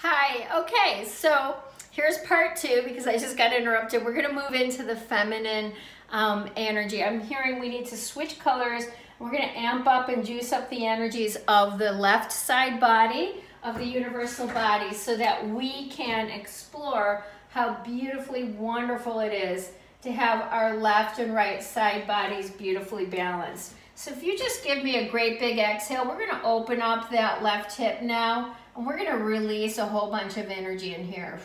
Hi, okay, so here's part two because I just got interrupted. We're gonna move into the feminine um, energy. I'm hearing we need to switch colors. We're gonna amp up and juice up the energies of the left side body of the universal body so that we can explore how beautifully wonderful it is to have our left and right side bodies beautifully balanced. So if you just give me a great big exhale, we're gonna open up that left hip now and we're gonna release a whole bunch of energy in here.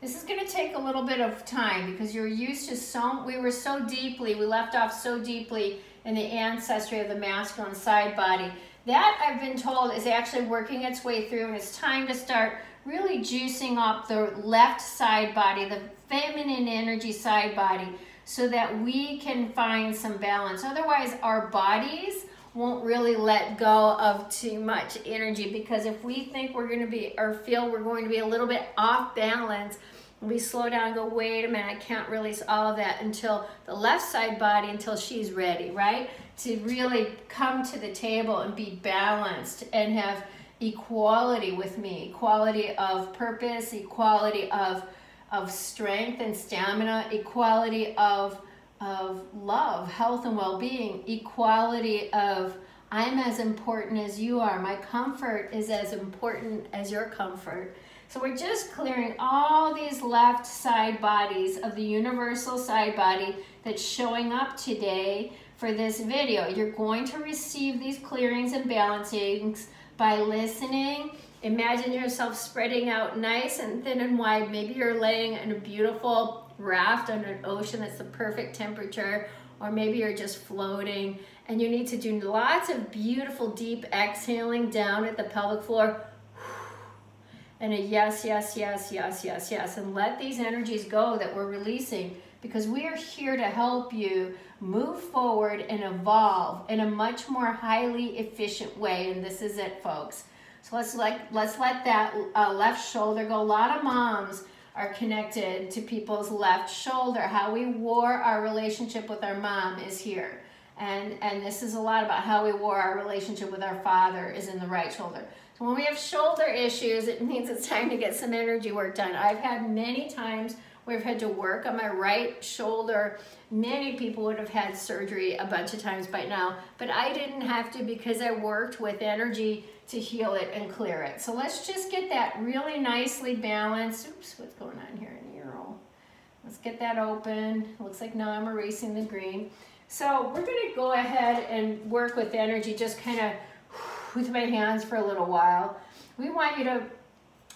This is gonna take a little bit of time because you're used to so, we were so deeply, we left off so deeply in the ancestry of the masculine side body. That I've been told is actually working its way through and it's time to start really juicing up the left side body, the feminine energy side body, so that we can find some balance. Otherwise, our bodies won't really let go of too much energy because if we think we're going to be or feel we're going to be a little bit off balance, we slow down and go, wait a minute, I can't release all of that until the left side body, until she's ready, right? To really come to the table and be balanced and have equality with me, equality of purpose, equality of of strength and stamina, equality of, of love, health and well-being, equality of I'm as important as you are. My comfort is as important as your comfort. So we're just clearing all these left side bodies of the universal side body that's showing up today for this video. You're going to receive these clearings and balancings by listening Imagine yourself spreading out nice and thin and wide. Maybe you're laying in a beautiful raft on an ocean that's the perfect temperature, or maybe you're just floating and you need to do lots of beautiful deep exhaling down at the pelvic floor. And a yes, yes, yes, yes, yes, yes. And let these energies go that we're releasing because we are here to help you move forward and evolve in a much more highly efficient way. And this is it, folks. So let's like let's let that uh, left shoulder go. A lot of moms are connected to people's left shoulder. How we wore our relationship with our mom is here. And, and this is a lot about how we wore our relationship with our father is in the right shoulder. So when we have shoulder issues, it means it's time to get some energy work done. I've had many times where I've had to work on my right shoulder. Many people would have had surgery a bunch of times by now, but I didn't have to because I worked with energy to heal it and clear it. So let's just get that really nicely balanced. Oops, what's going on here in the earl? Let's get that open. Looks like now I'm erasing the green. So we're gonna go ahead and work with energy, just kind of with my hands for a little while. We want you to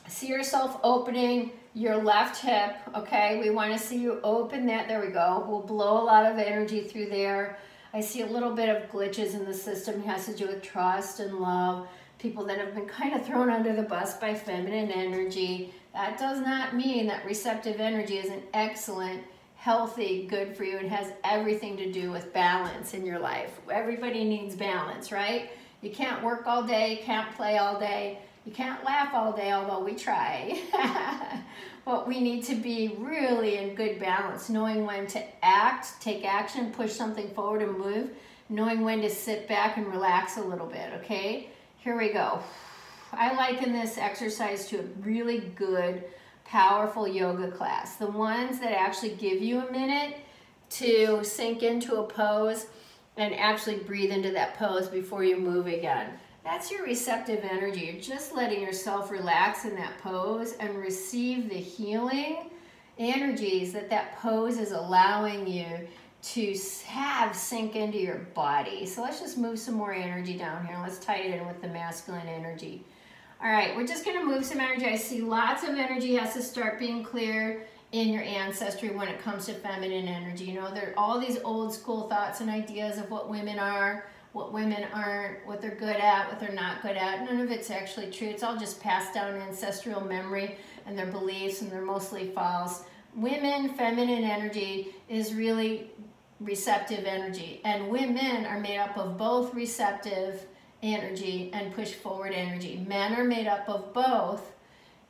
see yourself opening your left hip, okay? We wanna see you open that, there we go. We'll blow a lot of energy through there. I see a little bit of glitches in the system. It has to do with trust and love people that have been kind of thrown under the bus by feminine energy. That does not mean that receptive energy is an excellent, healthy, good for you, and has everything to do with balance in your life. Everybody needs balance, right? You can't work all day, can't play all day, you can't laugh all day, although we try. but we need to be really in good balance, knowing when to act, take action, push something forward and move, knowing when to sit back and relax a little bit, okay? Here we go. I liken this exercise to a really good, powerful yoga class. The ones that actually give you a minute to sink into a pose and actually breathe into that pose before you move again. That's your receptive energy. You're just letting yourself relax in that pose and receive the healing energies that that pose is allowing you to have sink into your body. So let's just move some more energy down here. Let's tie it in with the masculine energy. All right, we're just gonna move some energy. I see lots of energy has to start being cleared in your ancestry when it comes to feminine energy. You know, there are all these old school thoughts and ideas of what women are, what women aren't, what they're good at, what they're not good at. None of it's actually true. It's all just passed down ancestral memory and their beliefs, and they're mostly false. Women, feminine energy is really receptive energy. And women are made up of both receptive energy and push forward energy. Men are made up of both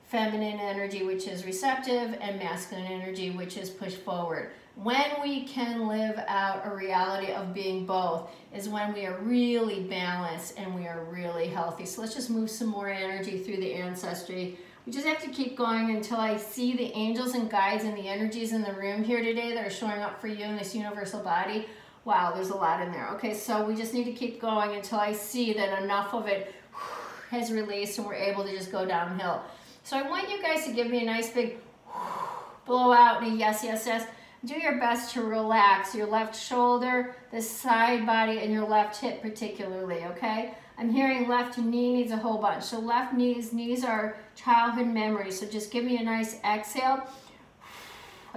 feminine energy, which is receptive, and masculine energy, which is push forward. when we can live out a reality of being both is when we are really balanced and we are really healthy. So let's just move some more energy through the ancestry. We just have to keep going until I see the angels and guides and the energies in the room here today that are showing up for you in this universal body. Wow, there's a lot in there. Okay, so we just need to keep going until I see that enough of it has released and we're able to just go downhill. So I want you guys to give me a nice big blowout and a yes, yes, yes do your best to relax your left shoulder, the side body, and your left hip particularly, okay? I'm hearing left knee needs a whole bunch. So left knees, knees are childhood memories. So just give me a nice exhale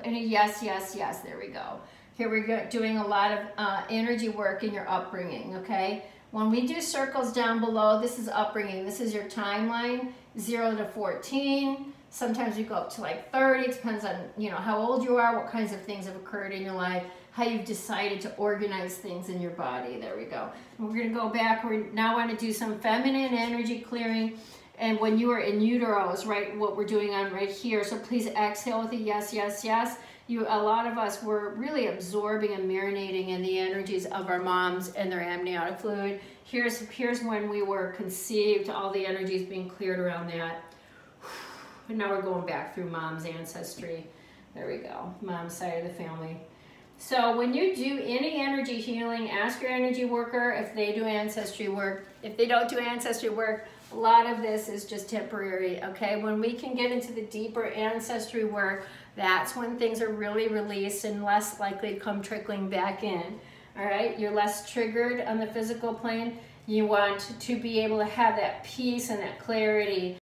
and a yes, yes, yes. There we go. Here we're doing a lot of uh, energy work in your upbringing, okay? When we do circles down below, this is upbringing. This is your timeline, 0 to 14, Sometimes you go up to like 30. It depends on, you know, how old you are, what kinds of things have occurred in your life, how you've decided to organize things in your body. There we go. We're going to go back. We now want to do some feminine energy clearing. And when you are in utero is right what we're doing on right here. So please exhale with a yes, yes, yes. You, a lot of us were really absorbing and marinating in the energies of our moms and their amniotic fluid. Here's, here's when we were conceived, all the energies being cleared around that. But now we're going back through mom's ancestry. There we go, mom's side of the family. So when you do any energy healing, ask your energy worker if they do ancestry work. If they don't do ancestry work, a lot of this is just temporary, okay? When we can get into the deeper ancestry work, that's when things are really released and less likely to come trickling back in, all right? You're less triggered on the physical plane. You want to be able to have that peace and that clarity